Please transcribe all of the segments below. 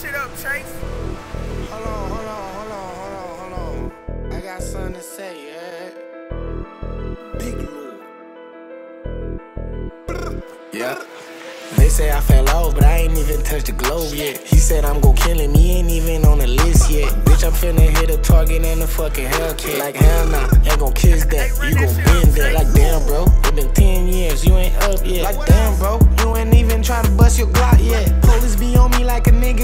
shit up, Chase. Hold on, hold on, hold on, hold on, hold on. I got something to say, yeah. Big Lord. Yeah. They say I fell off, but I ain't even touched the globe yet. He said I'm gon' kill him, he ain't even on the list yet. Bitch, I'm finna hit a target and a fucking Hellcat. Like hell nah, ain't gon' kiss that. You gon' bend that. Like damn, bro. It been 10 years, you ain't up yet. Like damn, bro.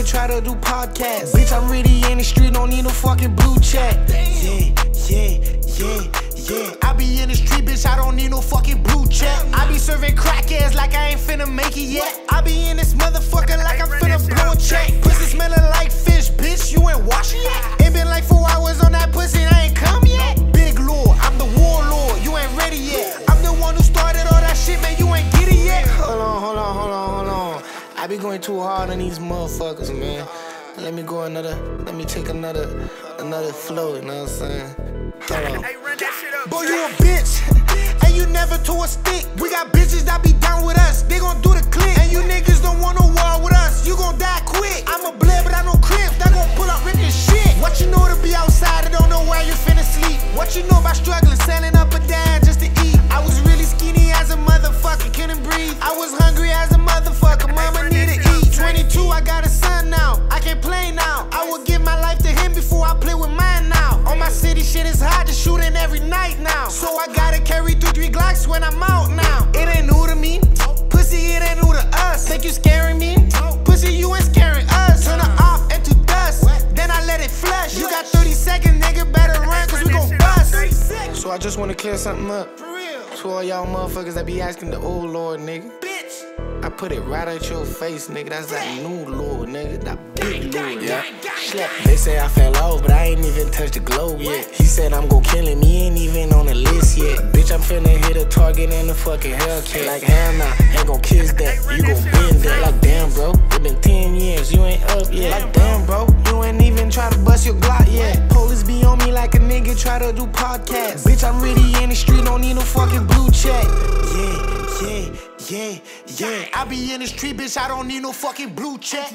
Try to do podcasts. Bitch, I'm really in the street, don't need no fucking blue check. Yeah, yeah, yeah, yeah. I be in the street, bitch, I don't need no fucking blue check. I be serving crack ass like I ain't finna make it yet. I be in this motherfucker like I'm finna blow a check. I be going too hard on these motherfuckers, man. Let me go another, let me take another, another flow, you know what I'm saying? Hold on. Hey, run that shit up. Boy, you a bitch, and you never tore a stick. We got bitches that be down with us, they gon' do the click. And you niggas don't want no war with us, you gon' die quick. I'm a bled, but I know cribs, that gon' pull up rip your shit. What you know to be outside and don't know where you finna sleep? What you know about struggling, selling up and down just to eat? I was really skinny as a motherfucker, couldn't shit is hot, just shooting every night now. So I gotta carry through three Glocks when I'm out now. It ain't new to me, pussy, it ain't new to us. Think you scaring me? Pussy, you ain't scaring us. Turn it off into dust, then I let it flush. You got 30 seconds, nigga, better run, cause we gon' bust. So I just wanna clear something up. To all y'all motherfuckers that be asking the old Lord, nigga. Bitch, I put it right at your face, nigga. That's that new Lord, nigga. That big Lord, yeah. They say I fell off, but I ain't even touched the globe yet. He said I'm gon' kill him, he ain't even on the list yet. Bitch, I'm finna hit a target in the fucking Hellcat. Like hell nah, ain't gon' kiss that. You gon' bend that. Like damn, bro. It been 10 years, you ain't up yet. Like damn, bro. You ain't even try to bust your Glock yet. Police be on me like a nigga try to do podcasts. Bitch, I'm really in the street, don't need no fucking blue check. Yeah, yeah, yeah, yeah. I be in the street, bitch, I don't need no fucking blue check.